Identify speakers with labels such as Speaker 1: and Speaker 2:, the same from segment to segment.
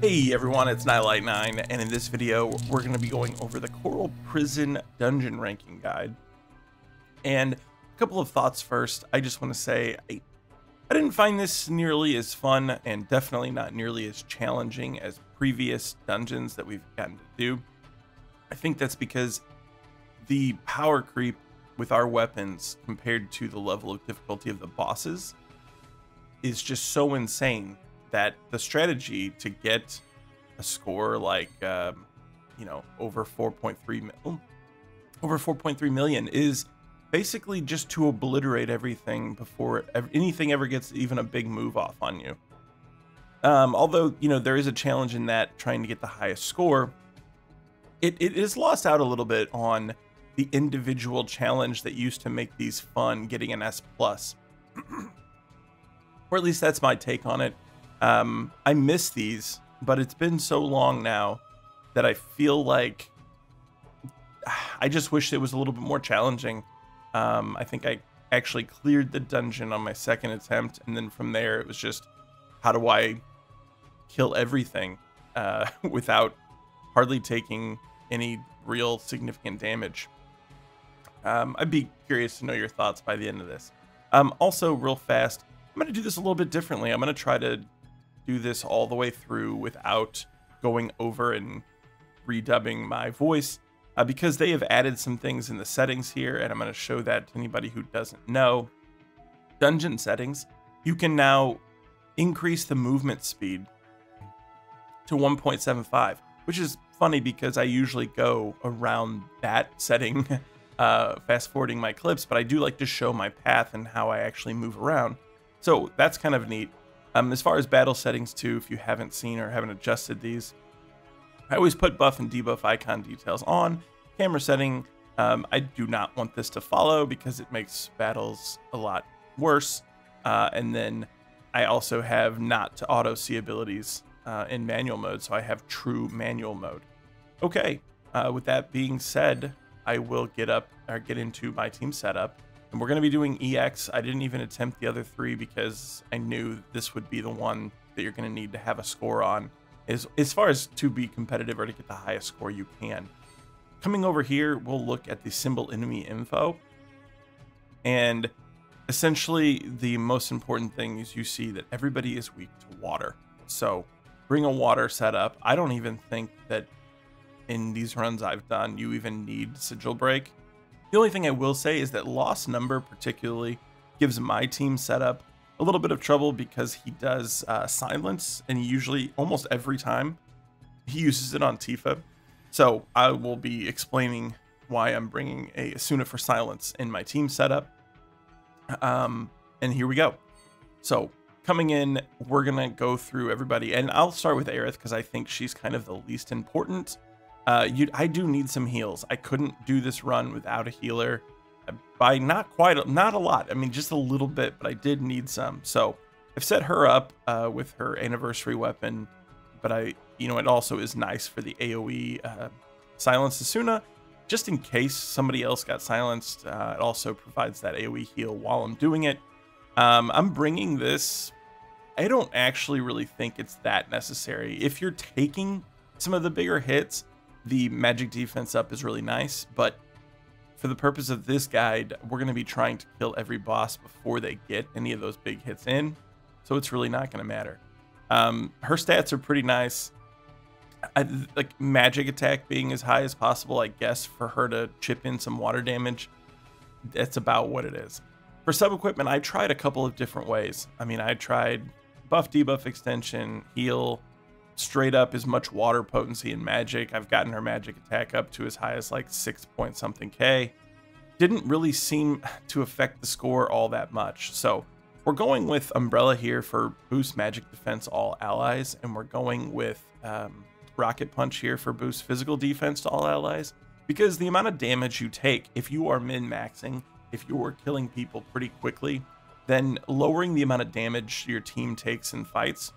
Speaker 1: Hey everyone, it's Nitelight9, and in this video, we're going to be going over the Coral Prison Dungeon Ranking Guide. And a couple of thoughts first. I just want to say, I, I didn't find this nearly as fun, and definitely not nearly as challenging as previous dungeons that we've gotten to do. I think that's because the power creep with our weapons compared to the level of difficulty of the bosses is just so insane that the strategy to get a score like um, you know over 4.3 mil, over 4.3 million is basically just to obliterate everything before anything ever gets even a big move off on you. Um, although you know there is a challenge in that trying to get the highest score, it, it is lost out a little bit on the individual challenge that used to make these fun, getting an S plus. or at least that's my take on it. Um, I miss these, but it's been so long now that I feel like I just wish it was a little bit more challenging. Um, I think I actually cleared the dungeon on my second attempt, and then from there it was just how do I kill everything uh, without hardly taking any real significant damage. Um, I'd be curious to know your thoughts by the end of this. Um, also, real fast, I'm going to do this a little bit differently. I'm going to try to do this all the way through without going over and redubbing my voice uh, because they have added some things in the settings here and I'm going to show that to anybody who doesn't know. Dungeon settings, you can now increase the movement speed to 1.75, which is funny because I usually go around that setting, uh, fast forwarding my clips, but I do like to show my path and how I actually move around. So that's kind of neat. Um, as far as battle settings too, if you haven't seen or haven't adjusted these, I always put buff and debuff icon details on. Camera setting, um, I do not want this to follow because it makes battles a lot worse. Uh, and then I also have not to auto C abilities uh, in manual mode, so I have true manual mode. Okay, uh, with that being said, I will get up or get into my team setup and we're going to be doing EX. I didn't even attempt the other three because I knew this would be the one that you're going to need to have a score on. As, as far as to be competitive or to get the highest score you can. Coming over here, we'll look at the symbol enemy info. And essentially, the most important thing is you see that everybody is weak to water. So bring a water setup. I don't even think that in these runs I've done, you even need sigil break. The only thing I will say is that Lost Number particularly gives my team setup a little bit of trouble because he does uh, silence and usually almost every time he uses it on Tifa. So I will be explaining why I'm bringing a Esuna for silence in my team setup. Um, and here we go. So coming in, we're gonna go through everybody, and I'll start with Aerith because I think she's kind of the least important. Uh, you, I do need some heals. I couldn't do this run without a healer uh, by not quite, not a lot. I mean, just a little bit, but I did need some. So I've set her up uh, with her anniversary weapon, but I, you know, it also is nice for the AoE uh, silence Esuna. Just in case somebody else got silenced, uh, it also provides that AoE heal while I'm doing it. Um, I'm bringing this. I don't actually really think it's that necessary. If you're taking some of the bigger hits, the magic defense up is really nice, but for the purpose of this guide, we're going to be trying to kill every boss before they get any of those big hits in, so it's really not going to matter. Um, her stats are pretty nice. I, like magic attack being as high as possible, I guess, for her to chip in some water damage. That's about what it is. For sub equipment, I tried a couple of different ways. I mean, I tried buff debuff extension, heal, straight up as much water potency and magic. I've gotten her magic attack up to as high as like six point something K. Didn't really seem to affect the score all that much. So we're going with Umbrella here for boost magic defense all allies, and we're going with um, Rocket Punch here for boost physical defense to all allies. Because the amount of damage you take, if you are min-maxing, if you are killing people pretty quickly, then lowering the amount of damage your team takes in fights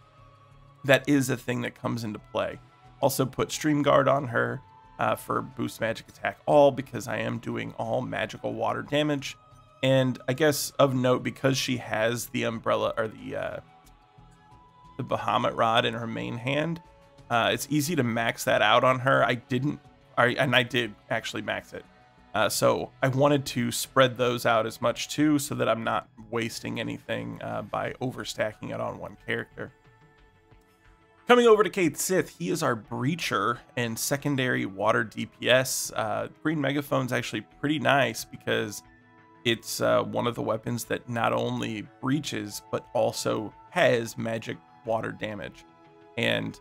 Speaker 1: that is a thing that comes into play. Also put Stream Guard on her uh, for boost magic attack all because I am doing all magical water damage. And I guess of note, because she has the umbrella or the uh, the Bahamut Rod in her main hand. Uh, it's easy to max that out on her. I didn't, I, and I did actually max it. Uh, so I wanted to spread those out as much too, so that I'm not wasting anything uh, by overstacking it on one character. Coming over to Cait Sith, he is our breacher and secondary water DPS. Uh, Green Megaphone's actually pretty nice because it's uh, one of the weapons that not only breaches, but also has magic water damage. And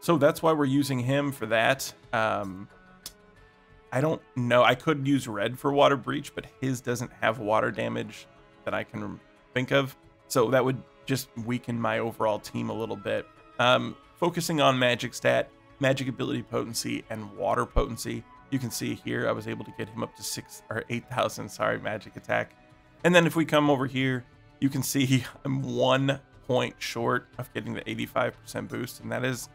Speaker 1: so that's why we're using him for that. Um, I don't know. I could use red for water breach, but his doesn't have water damage that I can think of. So that would just weaken my overall team a little bit. Um, focusing on magic stat, magic ability potency, and water potency. You can see here I was able to get him up to six or 8,000, sorry, magic attack. And then if we come over here, you can see I'm one point short of getting the 85% boost, and that is,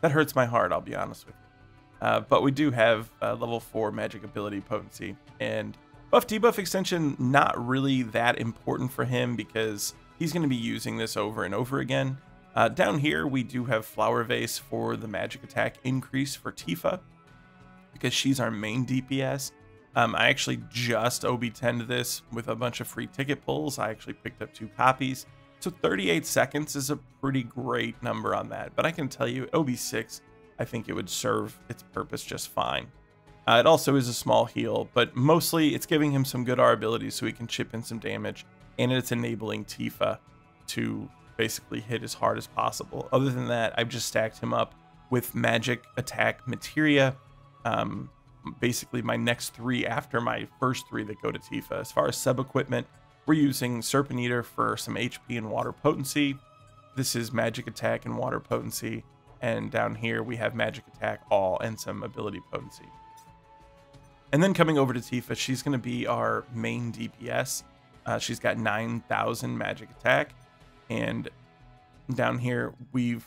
Speaker 1: that hurts my heart, I'll be honest with you. Uh, but we do have uh, level 4 magic ability potency, and buff debuff extension, not really that important for him because he's going to be using this over and over again. Uh, down here, we do have Flower Vase for the magic attack increase for Tifa, because she's our main DPS. Um, I actually just OB10 this with a bunch of free ticket pulls. I actually picked up two copies. So 38 seconds is a pretty great number on that. But I can tell you, OB6, I think it would serve its purpose just fine. Uh, it also is a small heal, but mostly it's giving him some good R abilities so he can chip in some damage, and it's enabling Tifa to basically hit as hard as possible. Other than that, I've just stacked him up with magic attack materia. Um, basically, my next three after my first three that go to Tifa. As far as sub equipment, we're using Serpent Eater for some HP and water potency. This is magic attack and water potency. And down here, we have magic attack all and some ability potency. And then coming over to Tifa, she's going to be our main DPS. Uh, she's got 9,000 magic attack and down here, we've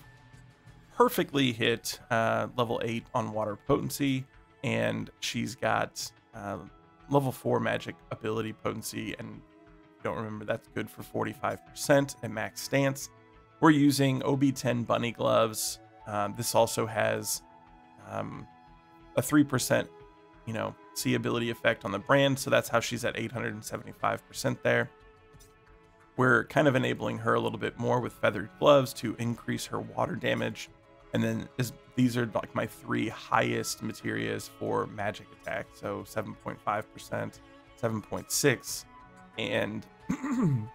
Speaker 1: perfectly hit uh, level 8 on water potency, and she's got uh, level 4 magic ability potency, and don't remember that's good for 45% at max stance. We're using OB10 bunny gloves. Um, this also has um, a 3%, you know, C ability effect on the brand, so that's how she's at 875% there. We're kind of enabling her a little bit more with feathered gloves to increase her water damage. And then is, these are like my three highest materials for magic attack. So 7.5%, 7.6, and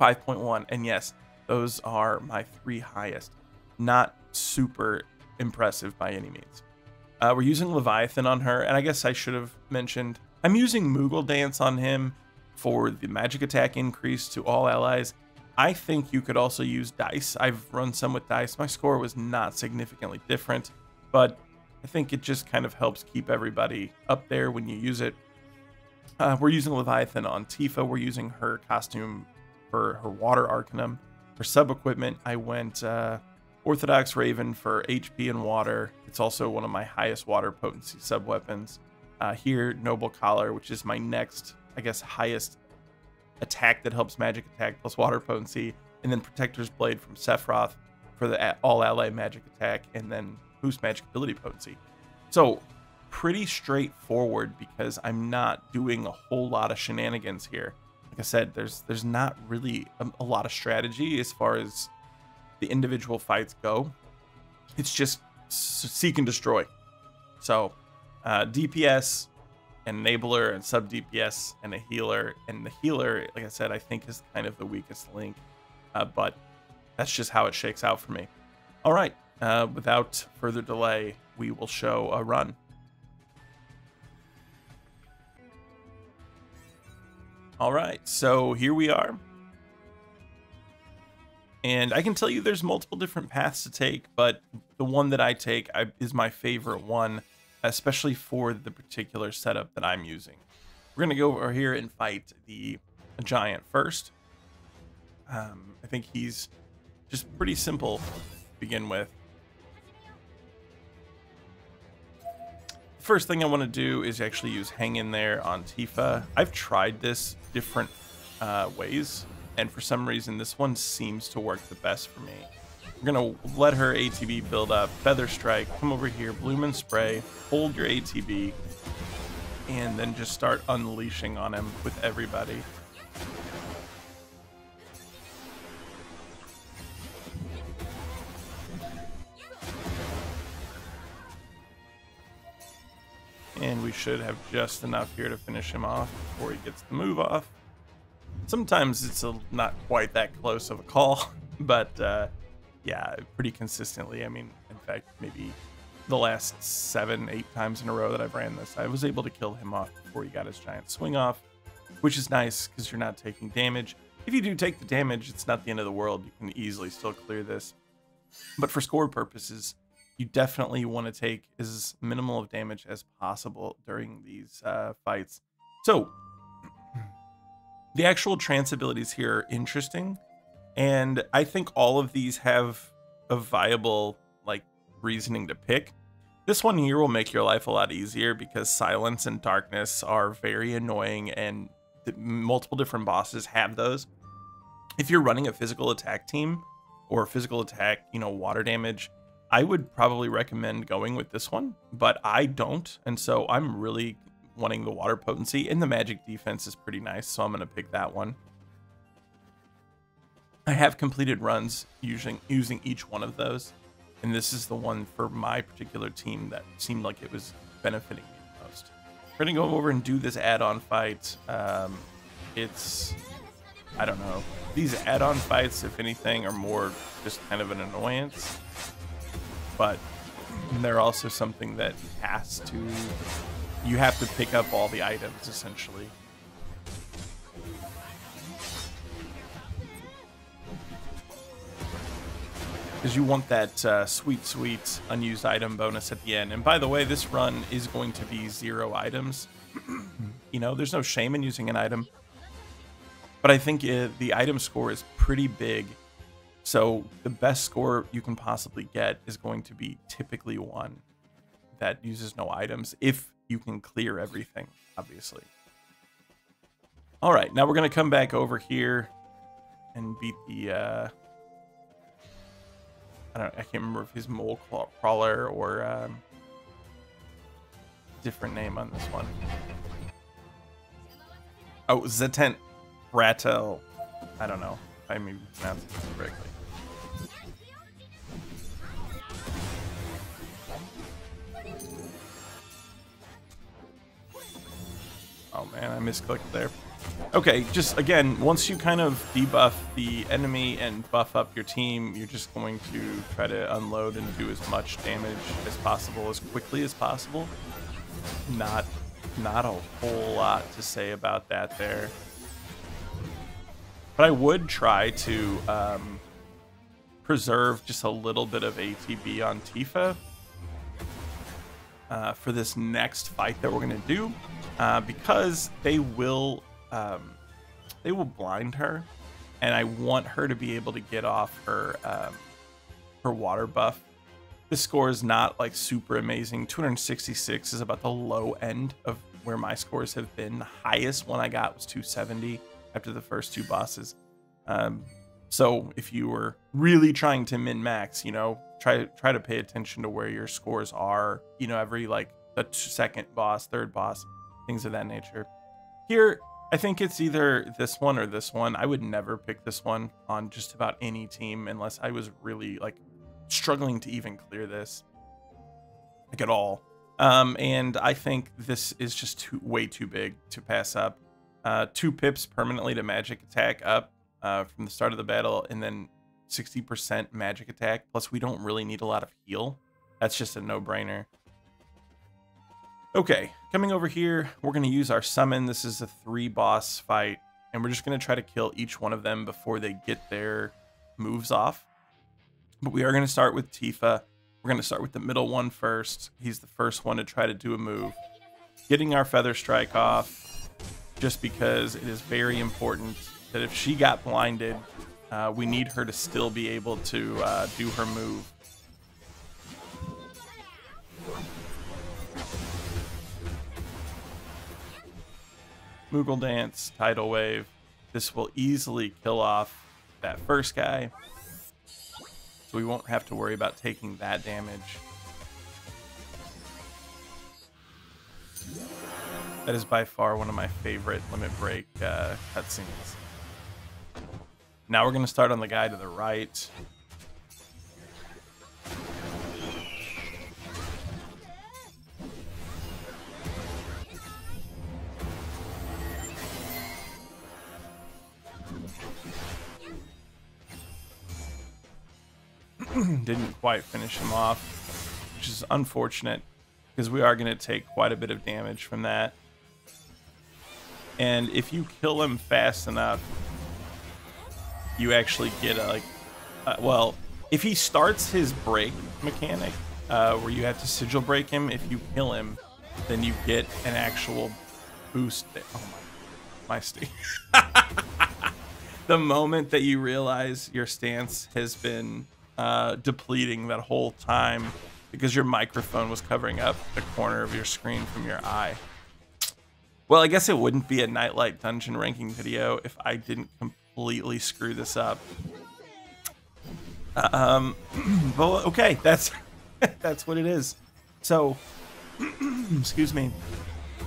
Speaker 1: 5.1. And yes, those are my three highest. Not super impressive by any means. Uh, we're using Leviathan on her, and I guess I should have mentioned I'm using Moogle Dance on him for the magic attack increase to all allies. I think you could also use dice. I've run some with dice. My score was not significantly different, but I think it just kind of helps keep everybody up there when you use it. Uh, we're using Leviathan on Tifa. We're using her costume for her water Arcanum. For sub equipment, I went uh, Orthodox Raven for HP and water. It's also one of my highest water potency sub weapons. Uh, here, Noble Collar, which is my next I guess, highest attack that helps magic attack plus water potency, and then Protector's Blade from Sephiroth for the all ally magic attack, and then boost magic ability potency. So, pretty straightforward because I'm not doing a whole lot of shenanigans here. Like I said, there's there's not really a, a lot of strategy as far as the individual fights go. It's just seek and destroy. So, uh, DPS an enabler and sub DPS and a healer. And the healer, like I said, I think is kind of the weakest link. Uh, but that's just how it shakes out for me. All right, uh, without further delay, we will show a run. All right, so here we are. And I can tell you there's multiple different paths to take, but the one that I take I, is my favorite one especially for the particular setup that I'm using. We're going to go over here and fight the giant first. Um, I think he's just pretty simple to begin with. First thing I want to do is actually use Hang in there on Tifa. I've tried this different uh, ways, and for some reason this one seems to work the best for me. We're gonna let her ATB build up. Feather Strike, come over here, Bloom and Spray, hold your ATB, and then just start unleashing on him with everybody. And we should have just enough here to finish him off before he gets the move off. Sometimes it's a, not quite that close of a call, but uh, yeah, pretty consistently. I mean, in fact, maybe the last seven, eight times in a row that I've ran this, I was able to kill him off before he got his giant swing off, which is nice because you're not taking damage. If you do take the damage, it's not the end of the world. You can easily still clear this. But for score purposes, you definitely want to take as minimal of damage as possible during these uh, fights. So, the actual trance abilities here are interesting, and I think all of these have a viable like reasoning to pick. This one here will make your life a lot easier because silence and darkness are very annoying, and multiple different bosses have those. If you're running a physical attack team or physical attack, you know, water damage, I would probably recommend going with this one, but I don't. And so I'm really wanting the water potency and the magic defense is pretty nice. So I'm going to pick that one. I have completed runs using using each one of those. And this is the one for my particular team that seemed like it was benefiting me the most. We're to go over and do this add-on fight. Um, it's, I don't know. These add-on fights, if anything, are more just kind of an annoyance but they're also something that has to you have to pick up all the items essentially. Because you want that uh, sweet, sweet unused item bonus at the end. And by the way, this run is going to be zero items. you know, there's no shame in using an item. But I think it, uh, the item score is pretty big so the best score you can possibly get is going to be typically one that uses no items if you can clear everything, obviously. All right, now we're going to come back over here and beat the, uh, I don't I can't remember if he's mole crawler or um, different name on this one. Oh, Zetant Ratel. I don't know. I maybe pronounced it correctly. Oh man, I misclicked there. Okay, just again, once you kind of debuff the enemy and buff up your team, you're just going to try to unload and do as much damage as possible as quickly as possible. Not not a whole lot to say about that there. But I would try to um, preserve just a little bit of ATB on Tifa uh, for this next fight that we're going to do uh, because they will um, they will blind her and I want her to be able to get off her um, her water buff. This score is not like super amazing. 266 is about the low end of where my scores have been. The highest one I got was 270 after the first two bosses. Um, so if you were really trying to min max, you know, try try to pay attention to where your scores are. You know, every like the second boss, third boss, things of that nature. Here, I think it's either this one or this one. I would never pick this one on just about any team unless I was really like struggling to even clear this, like at all. Um, and I think this is just too, way too big to pass up. Uh, two pips permanently to magic attack up uh, from the start of the battle, and then 60% magic attack. Plus, we don't really need a lot of heal. That's just a no-brainer. Okay, coming over here, we're going to use our summon. This is a three-boss fight, and we're just going to try to kill each one of them before they get their moves off. But we are going to start with Tifa. We're going to start with the middle one first. He's the first one to try to do a move. Getting our Feather Strike off, just because it is very important that if she got blinded, uh, we need her to still be able to uh, do her move. Moogle Dance, Tidal Wave. This will easily kill off that first guy. so we won't have to worry about taking that damage. That is by far one of my favorite Limit Break uh, cutscenes. Now we're going to start on the guy to the right. Didn't quite finish him off, which is unfortunate because we are going to take quite a bit of damage from that. And if you kill him fast enough, you actually get a, like, uh, well, if he starts his break mechanic, uh, where you have to sigil break him, if you kill him, then you get an actual boost. Oh my, my the moment that you realize your stance has been uh, depleting that whole time because your microphone was covering up the corner of your screen from your eye. Well, I guess it wouldn't be a Nitelight Dungeon ranking video if I didn't completely screw this up. Um, well, okay, that's that's what it is. So, excuse me.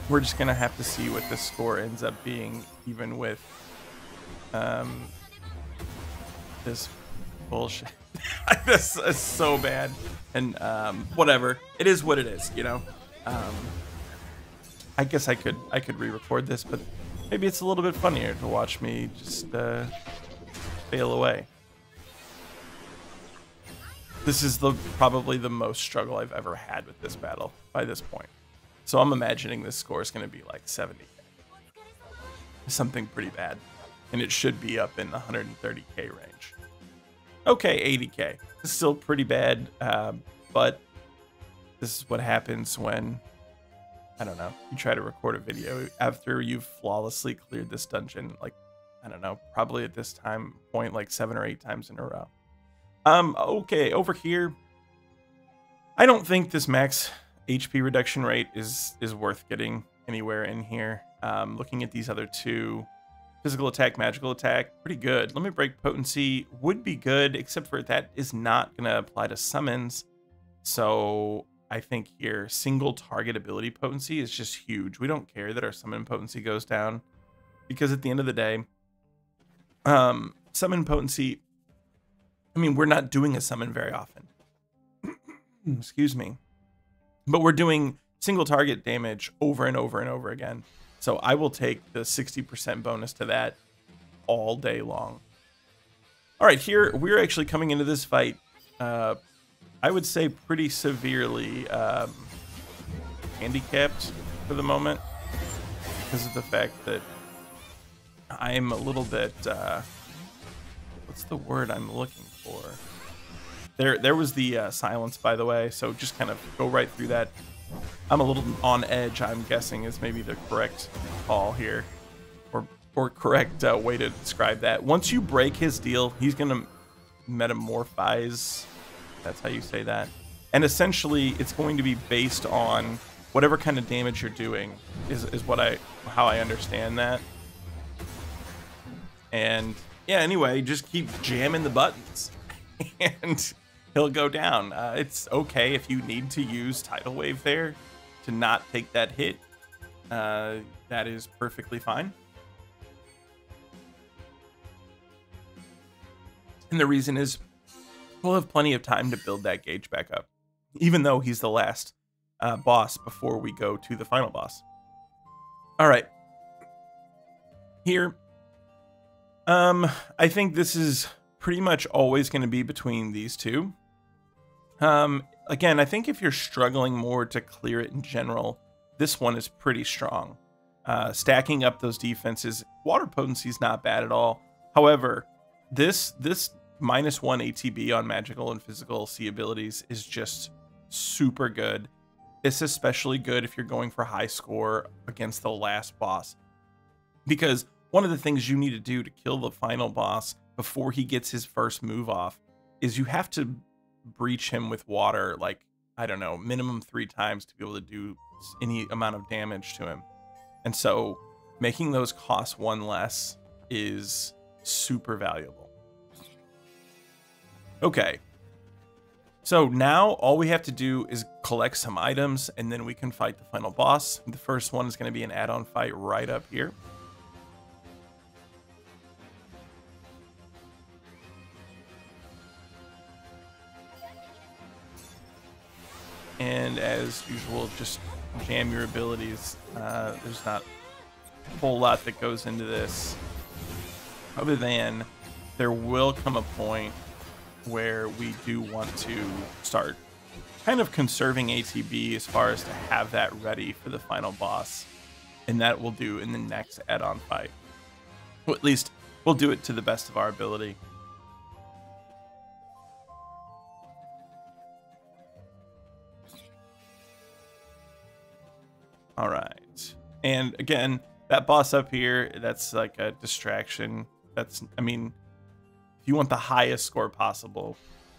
Speaker 1: We're just gonna have to see what the score ends up being, even with um this bullshit. this is so bad, and um, whatever. It is what it is, you know. Um, I guess I could I could re-record this, but maybe it's a little bit funnier to watch me just uh, fail away. This is the probably the most struggle I've ever had with this battle by this point. So I'm imagining this score is going to be like 70k. Something pretty bad. And it should be up in the 130k range. Okay, 80k. Still pretty bad, uh, but this is what happens when I don't know. You try to record a video after you've flawlessly cleared this dungeon, like, I don't know, probably at this time point, like seven or eight times in a row. Um, okay, over here, I don't think this max HP reduction rate is is worth getting anywhere in here. Um, looking at these other two, physical attack, magical attack, pretty good. Limit break potency would be good, except for that is not going to apply to summons. So I think here single target ability potency is just huge. We don't care that our summon potency goes down because at the end of the day, um, summon potency. I mean, we're not doing a summon very often. Excuse me, but we're doing single target damage over and over and over again. So I will take the 60% bonus to that all day long. All right, here we're actually coming into this fight uh, I would say pretty severely um, handicapped for the moment because of the fact that I'm a little bit uh, what's the word I'm looking for? There, there was the uh, silence, by the way. So just kind of go right through that. I'm a little on edge. I'm guessing is maybe the correct call here, or or correct uh, way to describe that. Once you break his deal, he's gonna metamorphize that's how you say that. And essentially, it's going to be based on whatever kind of damage you're doing. Is is what I how I understand that. And yeah, anyway, just keep jamming the buttons, and he'll go down. Uh, it's okay if you need to use tidal wave there to not take that hit. Uh, that is perfectly fine. And the reason is we'll have plenty of time to build that gauge back up, even though he's the last uh, boss before we go to the final boss. All right. Here, um, I think this is pretty much always going to be between these two. Um, again, I think if you're struggling more to clear it in general, this one is pretty strong. Uh, stacking up those defenses, water potency is not bad at all. However, this this minus one ATB on magical and physical C abilities is just super good. It's especially good if you're going for high score against the last boss. Because one of the things you need to do to kill the final boss before he gets his first move off is you have to breach him with water like I don't know, minimum 3 times to be able to do any amount of damage to him. And so making those cost one less is super valuable. Okay. So now all we have to do is collect some items and then we can fight the final boss. The first one is going to be an add-on fight right up here. And as usual, just jam your abilities. Uh, there's not a whole lot that goes into this other than there will come a point where we do want to start kind of conserving ATB as far as to have that ready for the final boss. And that we'll do in the next add-on fight. Well, at least we'll do it to the best of our ability. All right. And again, that boss up here, that's like a distraction. That's, I mean, if you want the highest score possible,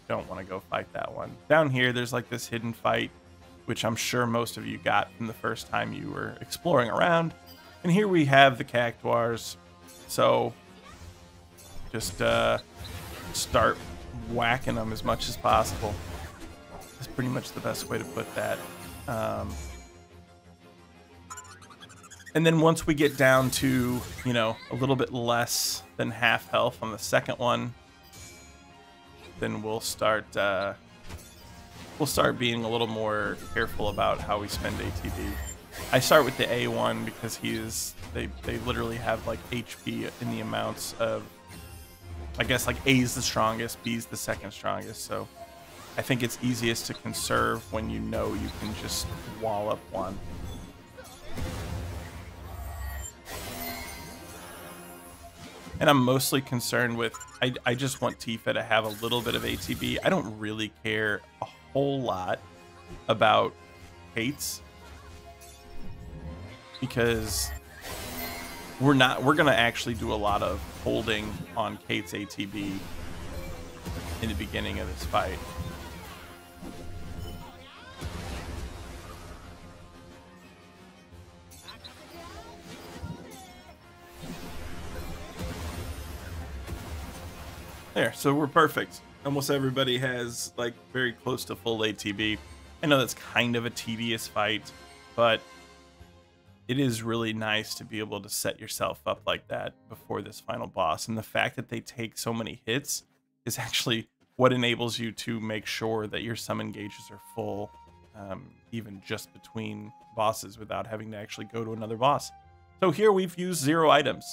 Speaker 1: don't want to go fight that one. Down here, there's like this hidden fight, which I'm sure most of you got from the first time you were exploring around. And here we have the cactuars. So just uh, start whacking them as much as possible. That's pretty much the best way to put that. Um, and then once we get down to, you know, a little bit less than half health on the second one, then we'll start uh, we'll start being a little more careful about how we spend ATB. I start with the A one because he is they they literally have like HP in the amounts of I guess like A is the strongest, B is the second strongest, so I think it's easiest to conserve when you know you can just wallop one. And I'm mostly concerned with I, I just want Tifa to have a little bit of ATB. I don't really care a whole lot about Cait's because we're not we're gonna actually do a lot of holding on Cait's ATB in the beginning of this fight. There, so we're perfect. Almost everybody has like very close to full ATB. I know that's kind of a tedious fight, but it is really nice to be able to set yourself up like that before this final boss. And the fact that they take so many hits is actually what enables you to make sure that your summon gauges are full, um, even just between bosses without having to actually go to another boss. So here we've used zero items.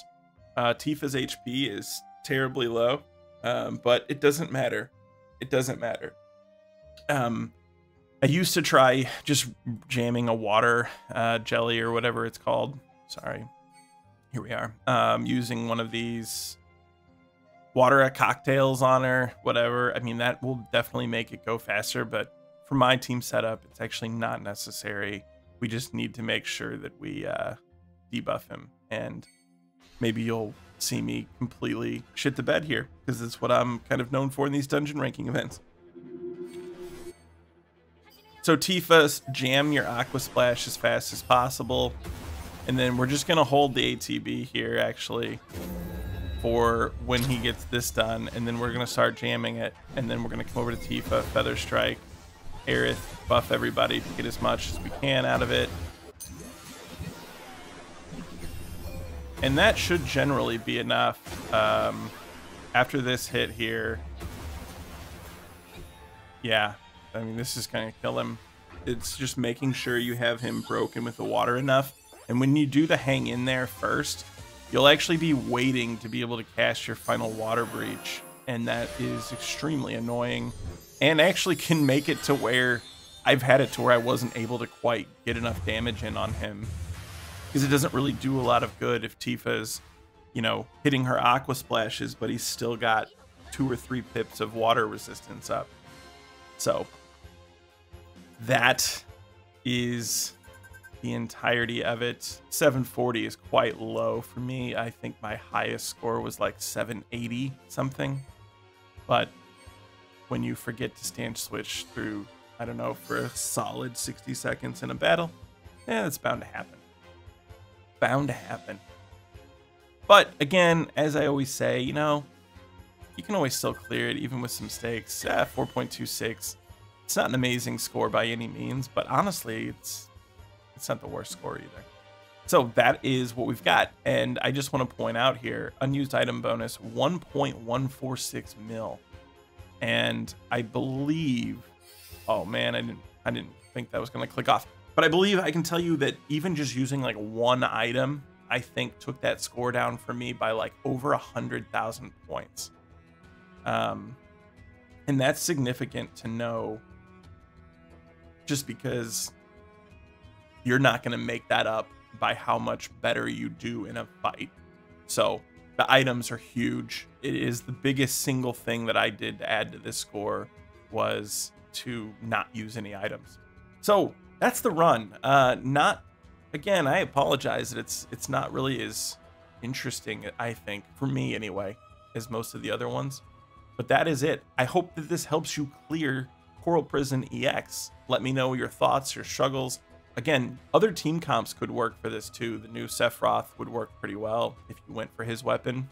Speaker 1: Uh, Tifa's HP is terribly low um, but it doesn't matter. It doesn't matter. Um, I used to try just jamming a water uh, jelly or whatever it's called. Sorry. Here we are. Um, using one of these water cocktails on her, whatever. I mean, that will definitely make it go faster, but for my team setup, it's actually not necessary. We just need to make sure that we uh, debuff him, and maybe you'll see me completely shit the bed here because it's what I'm kind of known for in these dungeon ranking events. So Tifa, jam your Aqua Splash as fast as possible. And then we're just going to hold the ATB here, actually, for when he gets this done. And then we're going to start jamming it. And then we're going to come over to Tifa, Feather Strike, Aerith, buff everybody to get as much as we can out of it. And that should generally be enough. Um, after this hit here, yeah, I mean, this is going to kill him. It's just making sure you have him broken with the water enough. And when you do the hang in there first, you'll actually be waiting to be able to cast your final water breach. And that is extremely annoying and actually can make it to where I've had it to where I wasn't able to quite get enough damage in on him because it doesn't really do a lot of good if Tifa's, you know, hitting her aqua splashes, but he's still got two or three pips of water resistance up. So that is the entirety of it. 740 is quite low for me. I think my highest score was like 780 something. But when you forget to stand switch through, I don't know, for a solid 60 seconds in a battle, yeah, it's bound to happen bound to happen. But again, as I always say, you know, you can always still clear it, even with some mistakes. Uh, 4.26, It's not an amazing score by any means, but honestly, it's it's not the worst score either. So that is what we've got. And I just want to point out here, unused item bonus 1.146 mil. And I believe, oh man, I didn't I didn't think that was gonna click off. But I believe I can tell you that even just using like one item, I think took that score down for me by like over a hundred thousand points. Um and that's significant to know just because you're not going to make that up by how much better you do in a fight. So the items are huge. It is the biggest single thing that I did to add to this score was to not use any items. So that's the run. Uh, not again. I apologize that it's it's not really as interesting. I think for me anyway, as most of the other ones. But that is it. I hope that this helps you clear Coral Prison EX. Let me know your thoughts, your struggles. Again, other team comps could work for this too. The new Sephiroth would work pretty well if you went for his weapon.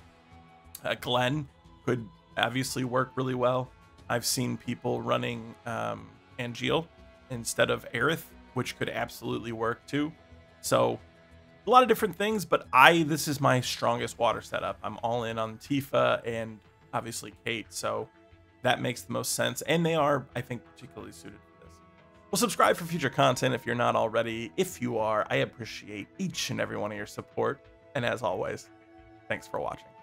Speaker 1: Uh, Glenn could obviously work really well. I've seen people running um, Angeal instead of Aerith, which could absolutely work too. So a lot of different things, but I this is my strongest water setup. I'm all in on Tifa and obviously Cait, so that makes the most sense. And they are, I think, particularly suited for this. well, subscribe for future content if you're not already. If you are, I appreciate each and every one of your support. And as always, thanks for watching.